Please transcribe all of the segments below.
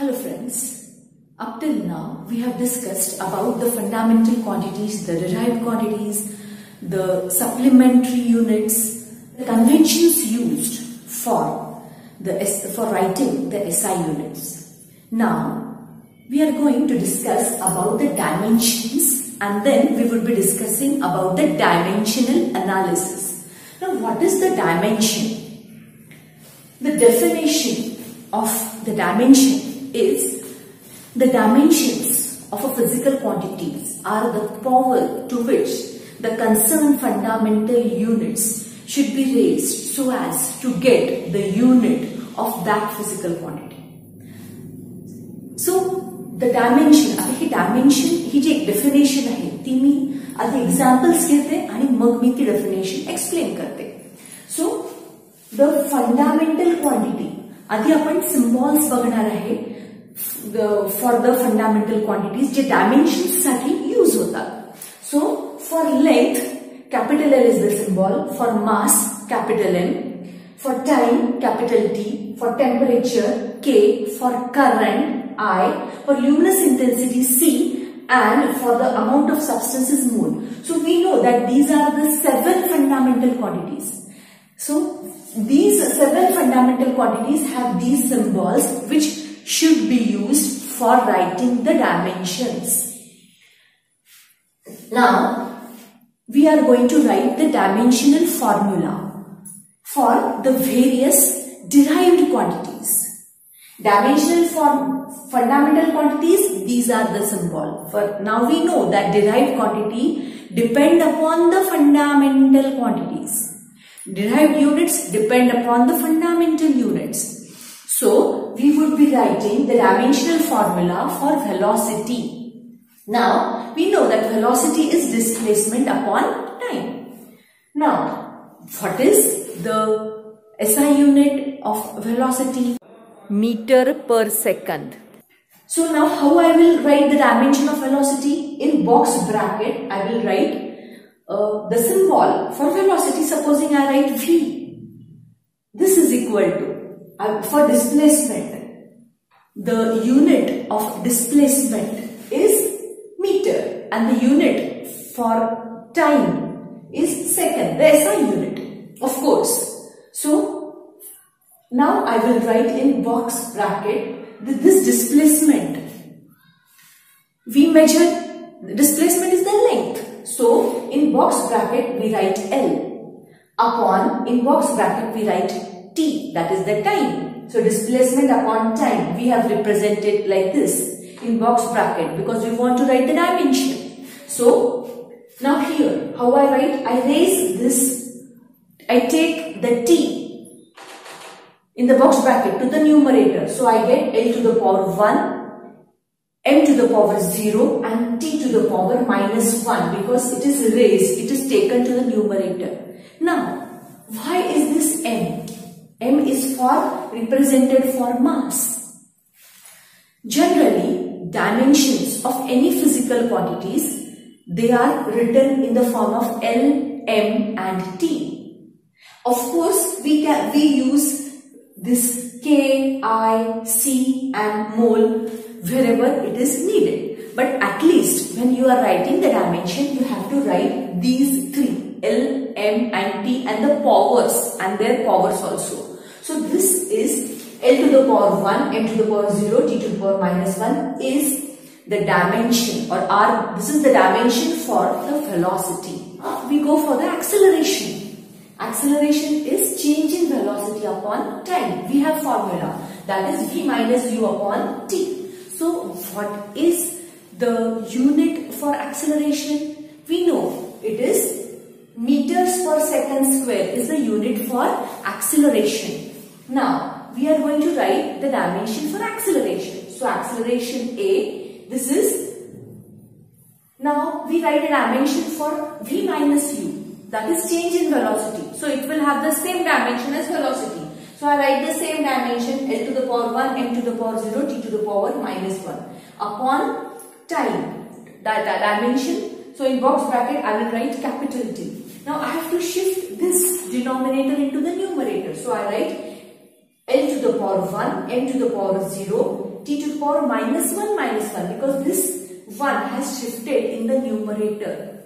Hello friends. Up till now we have discussed about the fundamental quantities, the derived quantities, the supplementary units, the conventions used for the for writing the SI units. Now we are going to discuss about the dimensions and then we will be discussing about the dimensional analysis. Now what is the dimension? The definition of the dimension is the dimensions of a physical quantities are the power to which the concerned fundamental units should be raised so as to get the unit of that physical quantity. So the dimension, आता ही dimension ही जी एक definition आहे ती मी आधी examples घेते आणि मग मी ती definition explain करते. So the fundamental quantity आधी आपण symbols बघणार आहे फॉर द फंडामेंटल क्वांटिटीज जे डायमेंशन यूज़ होता so for length capital L is the symbol for mass capital M for time capital T for temperature K for current I for luminous intensity C and for the amount of substance is mole so we know that these are the seven fundamental quantities so these seven fundamental quantities have these symbols which should be used for writing the dimensions. Now, we are going to write the dimensional formula for the various derived quantities. Dimensional form, fundamental quantities, these are the symbol. For now we know that derived quantity depend upon the fundamental quantities. Derived units depend upon the fundamental units. So, we would be writing the dimensional formula for velocity. Now, we know that velocity is displacement upon time. Now, what is the SI unit of velocity? Meter per second. So now how I will write the dimension of velocity? In box bracket, I will write uh, the symbol for velocity. Supposing I write V. This is equal to, uh, for displacement, the unit of displacement is meter and the unit for time is second, the SI unit, of course. So, now I will write in box bracket this displacement. We measure, displacement is the length. So, in box bracket we write L. Upon, in box bracket we write T, that is the time. So, displacement upon time we have represented like this in box bracket because we want to write the dimension. So, now here, how I write? I raise this, I take the T in the box bracket to the numerator. So, I get L to the power 1, M to the power 0 and T to the power minus 1 because it is raised, it is taken to the numerator. Now, why is this M? M is for represented for mass. Generally, dimensions of any physical quantities, they are written in the form of L, M and T. Of course, we, can, we use this K, I, C and mole wherever it is needed. But at least when you are writing the dimension, you have to write these three L, M and T and the powers and their powers also. To the power 1, M to the power 0, T to the power minus 1 is the dimension or R, this is the dimension for the velocity. We go for the acceleration. Acceleration is change in velocity upon time. We have formula that is V minus U upon T. So what is the unit for acceleration? We know it is meters per second square is the unit for acceleration. Now we are going to write the dimension for acceleration. So acceleration A, this is, now we write a dimension for V minus U, that is change in velocity. So it will have the same dimension as velocity. So I write the same dimension L to the power 1, M to the power 0, T to the power minus 1 upon time, that, that dimension. So in box bracket I will write capital T. Now I have to shift this denominator into the numerator. So I write L to the power 1, M to the power 0, T to the power minus 1 minus 1 because this 1 has shifted in the numerator.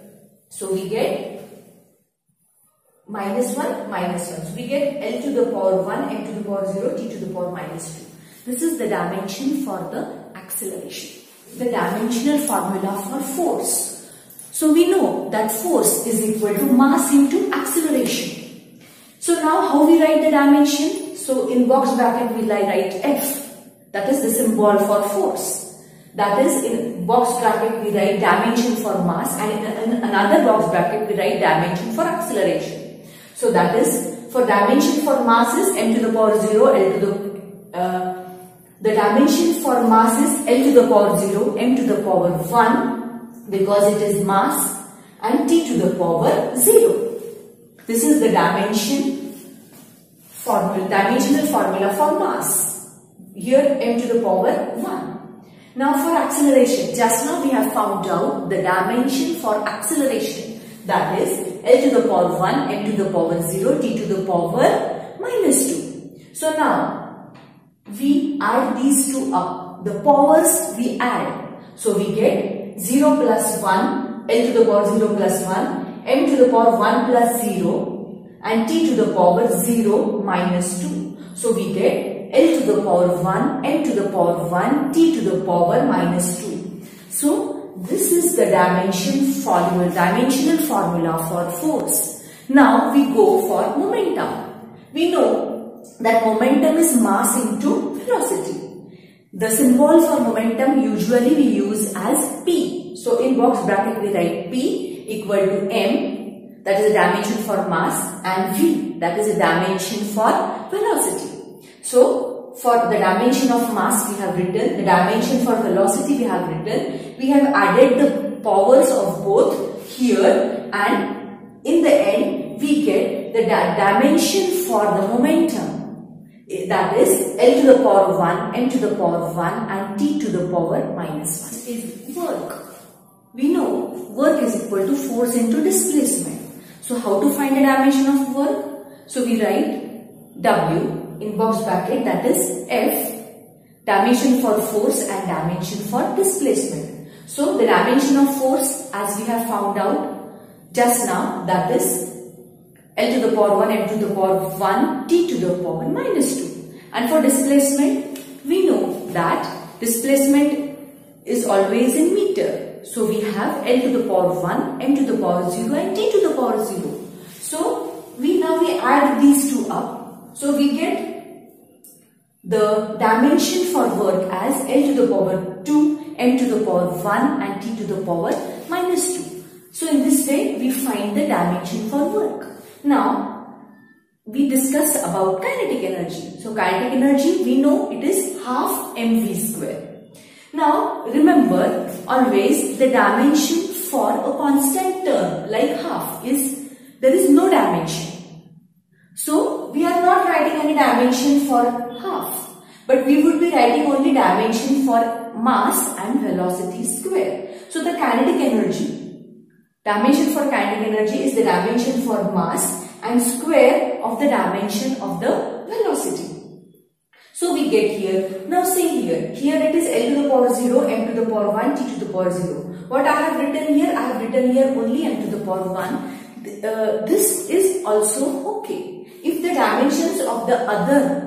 So we get minus 1 minus 1. So we get L to the power 1, M to the power 0, T to the power minus 2. This is the dimension for the acceleration. The dimensional formula for force. So we know that force is equal to mass into acceleration. So now how we write the dimension? So in box bracket we write F. That is the symbol for force. That is in box bracket we write dimension for mass and in another box bracket we write dimension for acceleration. So that is for dimension for mass is m to the power 0, l to the, uh, the dimension for mass is l to the power 0, m to the power 1 because it is mass and t to the power 0. This is the dimension formula, dimensional formula for mass. Here m to the power 1. Now for acceleration, just now we have found out the dimension for acceleration that is L to the power 1, M to the power 0, T to the power minus 2. So now we add these two up. The powers we add. So we get 0 plus 1, L to the power 0 plus 1, M to the power 1 plus 0 and T to the power 0 minus 2. So we get L to the power 1, M to the power 1, T to the power minus 2. So this is the dimension formula, dimensional formula for force. Now we go for momentum. We know that momentum is mass into velocity. The symbol for momentum usually we use as P. So in box bracket we write P equal to M that is a dimension for mass and V that is a dimension for velocity. So for the dimension of mass we have written, the dimension for velocity we have written. We have added the powers of both here and in the end we get the di dimension for the momentum. That is L to the power 1, M to the power 1 and T to the power minus 1 is work. We know work is equal to force into displacement. So how to find the dimension of work? So we write W in box bracket that is F dimension for force and dimension for displacement. So the dimension of force as we have found out just now that is L to the power 1, M to the power 1, T to the power minus 2. And for displacement we know that displacement is always in meter. So we have L to the power 1, M to the power 0 and T to the power 0. So we now we add these two up so we get the dimension for work as L to the power 2, M to the power 1 and T to the power minus 2. So in this way we find the dimension for work. Now we discussed about kinetic energy. So kinetic energy we know it is half mv square. Now remember always the dimension for a constant term like half is there is no dimension. So we are not writing any dimension for half but we would be writing only dimension for mass and velocity square. So the kinetic energy, dimension for kinetic energy is the dimension for mass and square of the dimension of the get here, now see here, here it is L to the power 0, M to the power 1, T to the power 0. What I have written here, I have written here only M to the power 1. Uh, this is also okay. If the dimensions of the other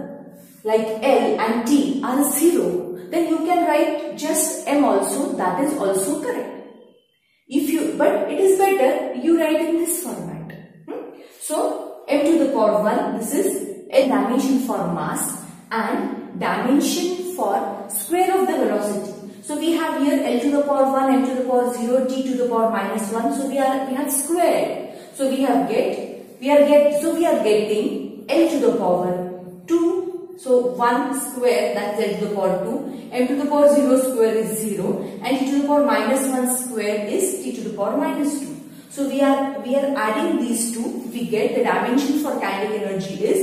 like L and T are 0, then you can write just M also, that is also correct. If you, but it is better you write in this format. Hmm? So, M to the power 1, this is a dimension for mass and dimension for square of the velocity. So we have here L to the power 1, M to the power 0, T to the power minus 1. So we are we have squared. So we have get we are get so we are getting l to the power 2 so 1 square that's l to the power 2 m to the power 0 square is 0 and t to the power minus 1 square is t to the power minus 2 so we are we are adding these two we get the dimension for kinetic energy is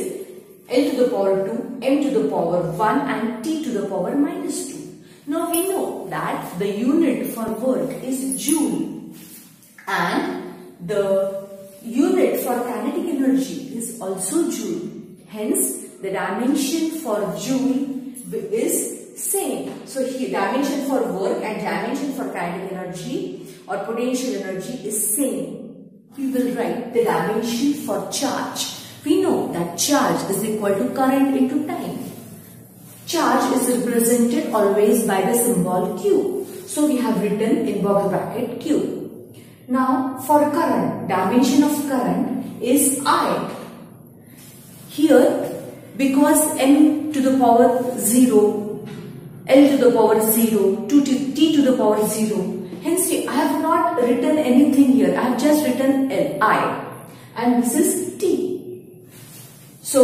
l to the power 2 m to the power 1 and t to the power minus 2 now we know that the unit for work is joule and the unit for kinetic energy is also joule. Hence, the dimension for joule is same. So here dimension for work and dimension for kinetic energy or potential energy is same. We will write the dimension for charge. We know that charge is equal to current into time. Charge is represented always by the symbol Q. So we have written in box bracket Q. Now for current, dimension of current is I. Here because n to the power 0, L to the power 0, to T to the power 0. Hence I have not written anything here. I have just written L, I and this is. So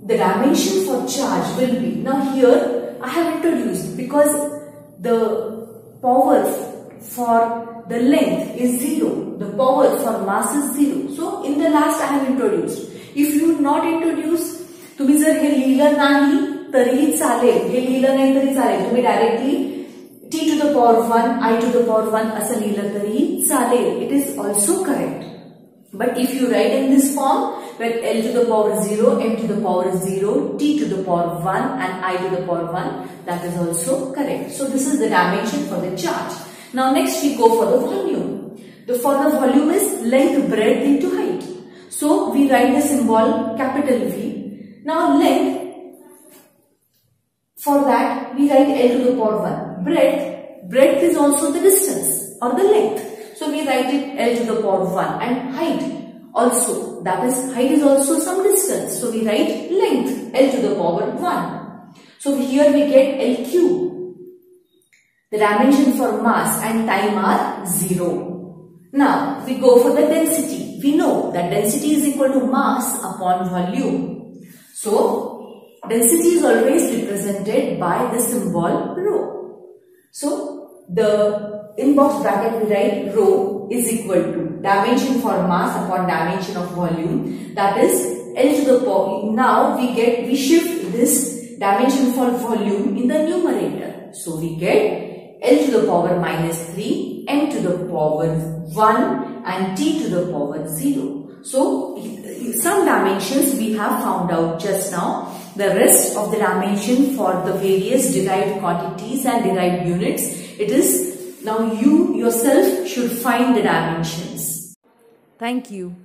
the dimension for charge will be, now here I have introduced because the power for the length is 0, the power for mass is 0. So in the last I have introduced. If you not introduce तुम्ही जर हे लिहिलं नाही तरीही चालेल हे लिहिलं नाही तरी चालेल तुम्ही directly T to the power one I to the power one असं लिहिलं तरीही चालेल it is also correct But if you write in this form where L to the power 0, M to the power 0, T to the power 1 and I to the power 1, that is also correct. So this is the dimension for the charge. Now next we go for the volume. The for the volume is length, breadth into height. So we write the symbol capital V now length, for that we write L to the power 1. Breadth, breadth is also the distance or the length. So we write it L to the power 1 and height also that is height is also some distance. So we write length L to the power 1. So here we get LQ. The dimension for mass and time are 0. Now we go for the density. We know that density is equal to mass upon volume. So, density is always represented by the symbol rho. So, the inbox bracket we write rho is equal to dimension for mass upon dimension of volume that is L to the power. Now we get, we shift this dimension for volume in the numerator. So we get L to the power minus 3, M to the power 1 and T to the power 0. So, some dimensions we have found out just now. The rest of the dimension for the various derived quantities and derived units, it is now you yourself should find the dimensions. Thank you.